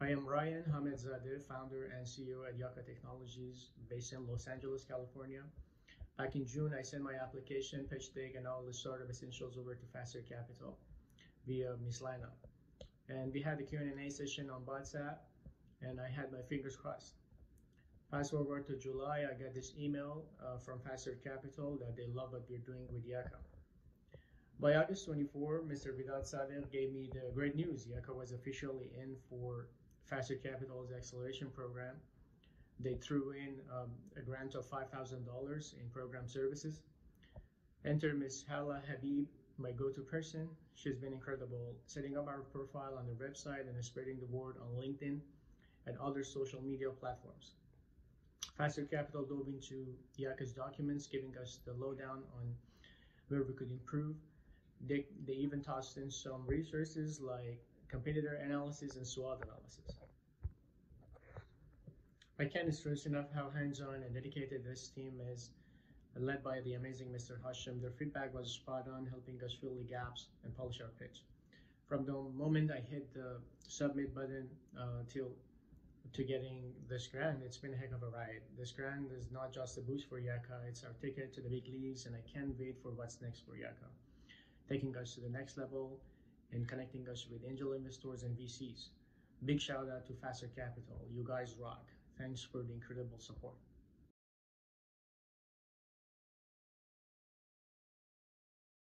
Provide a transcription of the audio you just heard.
I am Ryan Hamed Zadeh, founder and CEO at Yaca Technologies, based in Los Angeles, California. Back in June, I sent my application, pitch deck, and all the startup essentials over to FasterCapital via Miss Lana. And we had a Q&A session on WhatsApp, and I had my fingers crossed. Fast forward to July, I got this email uh, from FasterCapital that they love what we're doing with Yaca. By August 24, Mr. Vidal Sadir gave me the great news. Yaca was officially in for FasterCapital's acceleration program. They threw in um, a grant of $5,000 in program services. Enter Ms. Hala Habib, my go-to person. She's been incredible setting up our profile on the website and spreading the word on LinkedIn and other social media platforms. FasterCapital dove into Yaca's documents, giving us the lowdown on where we could improve. They, they even tossed in some resources like competitor analysis and SWOT analysis. I can't stress enough how hands-on and dedicated this team is, led by the amazing Mr. Hashim. Their feedback was spot on, helping us fill the gaps and polish our pitch. From the moment I hit the submit button uh, till to getting this grant, it's been a heck of a ride. This grant is not just a boost for Yaca, it's our ticket to the big leagues, and I can't wait for what's next for Yaca, taking us to the next level and connecting us with angel investors and VCs. Big shout out to FasterCapital. You guys rock. Thanks for the incredible support.